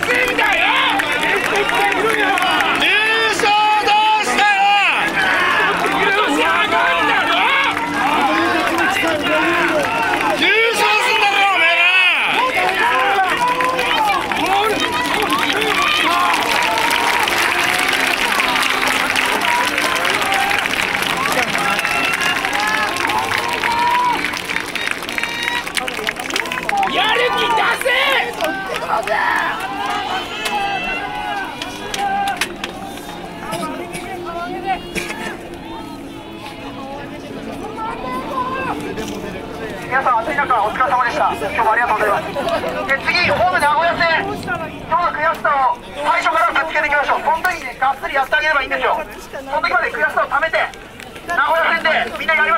Assim daí! 皆さん暑い中お疲れ様でした。今日もありがとうございます。で次ホーム名古屋戦。今日の悔しさを最初からぶつけていきましょう。その時にねがっつりやってあげればいいんですよ。その時まで悔しさをためて名古屋戦でみんなやりましょう